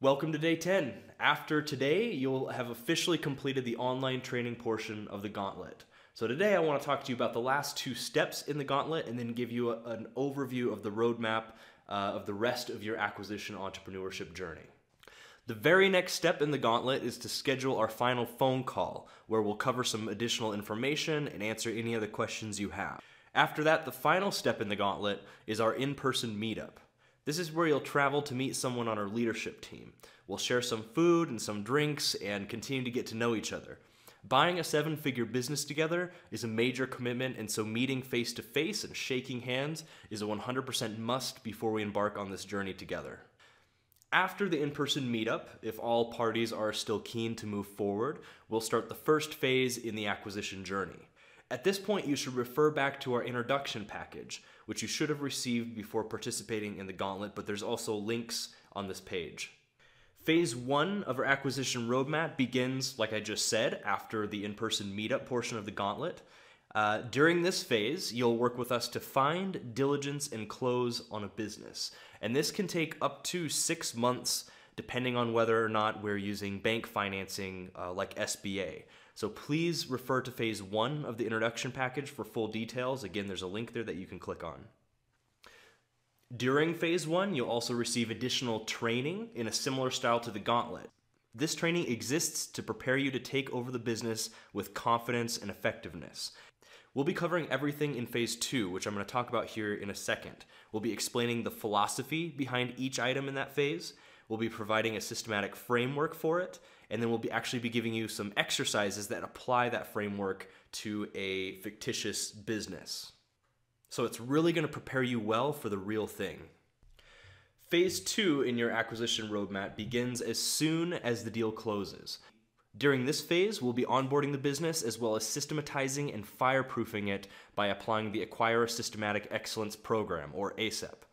Welcome to day 10. After today, you'll have officially completed the online training portion of the gauntlet. So today I want to talk to you about the last two steps in the gauntlet and then give you a, an overview of the roadmap uh, of the rest of your acquisition entrepreneurship journey. The very next step in the gauntlet is to schedule our final phone call, where we'll cover some additional information and answer any other questions you have. After that, the final step in the gauntlet is our in person meetup. This is where you'll travel to meet someone on our leadership team. We'll share some food and some drinks and continue to get to know each other. Buying a seven figure business together is a major commitment, and so meeting face to face and shaking hands is a 100% must before we embark on this journey together. After the in person meetup, if all parties are still keen to move forward, we'll start the first phase in the acquisition journey. At this point, you should refer back to our introduction package, which you should have received before participating in the gauntlet, but there's also links on this page. Phase one of our acquisition roadmap begins, like I just said, after the in person meetup portion of the gauntlet. Uh, during this phase, you'll work with us to find, diligence, and close on a business. And this can take up to six months, depending on whether or not we're using bank financing uh, like SBA. So please refer to phase one of the introduction package for full details. Again, there's a link there that you can click on. During phase one, you'll also receive additional training in a similar style to the gauntlet. This training exists to prepare you to take over the business with confidence and effectiveness. We'll be covering everything in phase two, which I'm going to talk about here in a second. We'll be explaining the philosophy behind each item in that phase. We'll be providing a systematic framework for it, and then we'll be actually be giving you some exercises that apply that framework to a fictitious business. So it's really going to prepare you well for the real thing. Phase two in your acquisition roadmap begins as soon as the deal closes. During this phase, we'll be onboarding the business as well as systematizing and fireproofing it by applying the Acquira Systematic Excellence Program, or ASEP.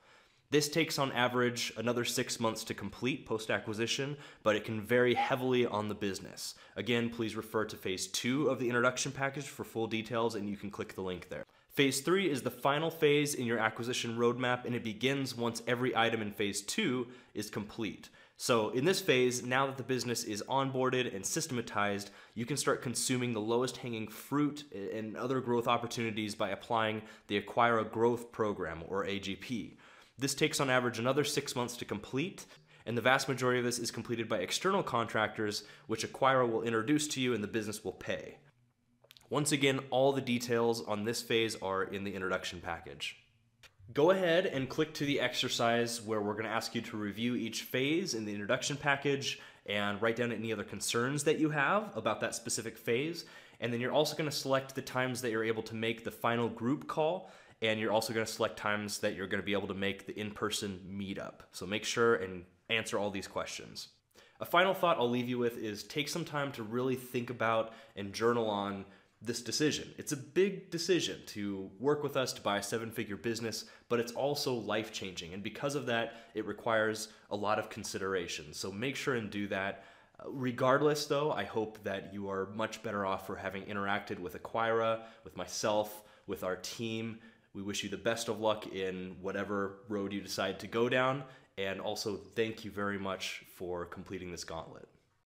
This takes on average another six months to complete post acquisition, but it can vary heavily on the business. Again, please refer to phase two of the introduction package for full details, and you can click the link there. Phase three is the final phase in your acquisition roadmap, and it begins once every item in phase two is complete. So, in this phase, now that the business is onboarded and systematized, you can start consuming the lowest hanging fruit and other growth opportunities by applying the Acquira Growth Program, or AGP. This takes on average another six months to complete, and the vast majority of this is completed by external contractors, which Acquira will introduce to you and the business will pay. Once again, all the details on this phase are in the introduction package. Go ahead and click to the exercise where we're going to ask you to review each phase in the introduction package and write down any other concerns that you have about that specific phase. And then you're also going to select the times that you're able to make the final group call and you're also going to select times that you're going to be able to make the in-person meetup. So make sure and answer all these questions. A final thought I'll leave you with is take some time to really think about and journal on this decision. It's a big decision to work with us to buy a seven figure business, but it's also life changing. And because of that, it requires a lot of consideration. So make sure and do that. Regardless, though, I hope that you are much better off for having interacted with Acquira, with myself, with our team. We wish you the best of luck in whatever road you decide to go down. And also, thank you very much for completing this gauntlet.